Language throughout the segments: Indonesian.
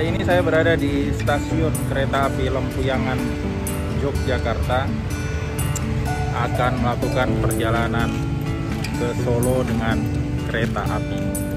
Kali ini saya berada di stasiun kereta api Lempuyangan, Yogyakarta. Akan melakukan perjalanan ke Solo dengan kereta api.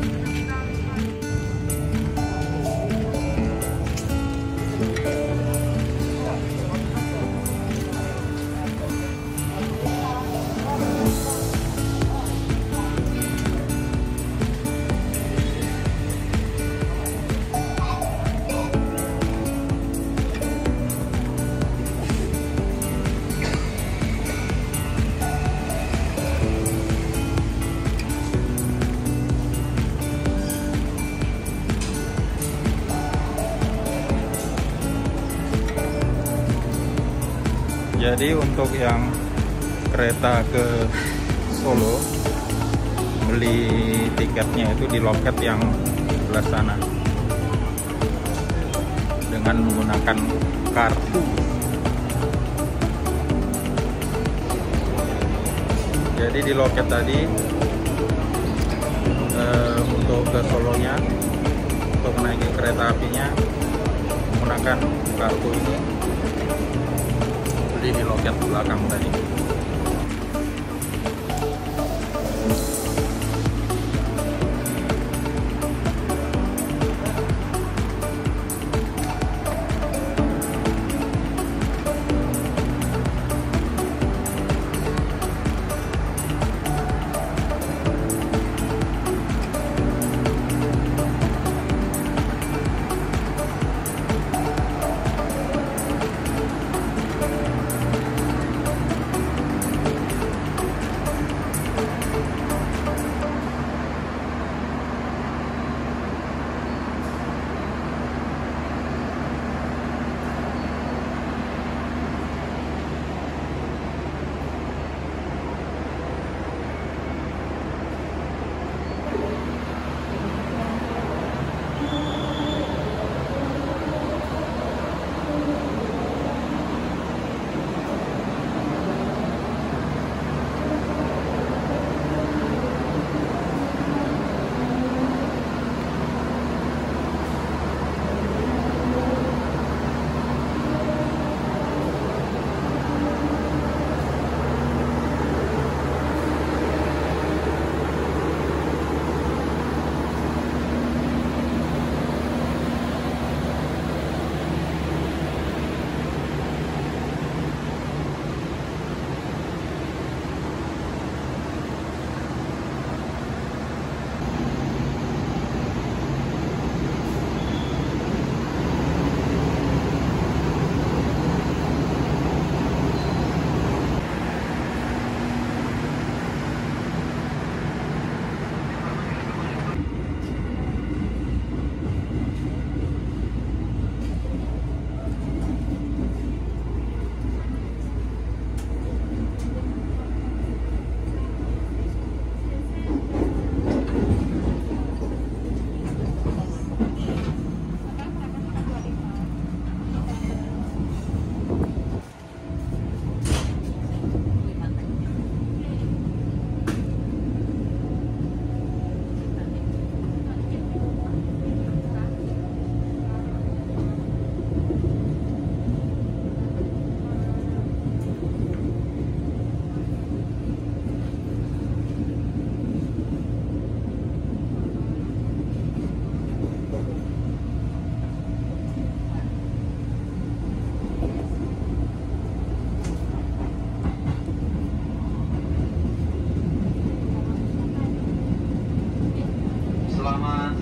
Jadi untuk yang kereta ke Solo beli tiketnya itu di loket yang sebelah sana. Dengan menggunakan kartu. Jadi di loket tadi eh, untuk ke Solonya untuk menaiki kereta apinya menggunakan kartu ini di loket belakang tadi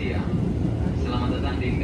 Selamat datang di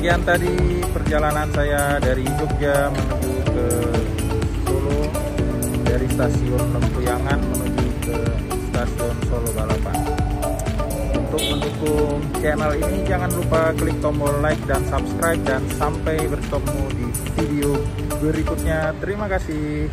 Demikian tadi perjalanan saya dari Jogja menuju ke Solo dari stasiun Lempuyangan menuju ke stasiun Solo Balapan. Untuk mendukung channel ini jangan lupa klik tombol like dan subscribe dan sampai bertemu di video berikutnya. Terima kasih.